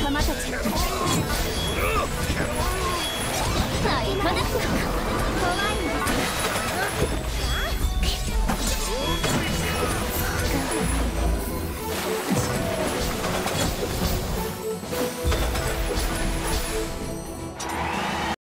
仲間たち仲です